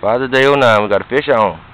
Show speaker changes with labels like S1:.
S1: Faz
S2: o daí o nome, cara. Fechão.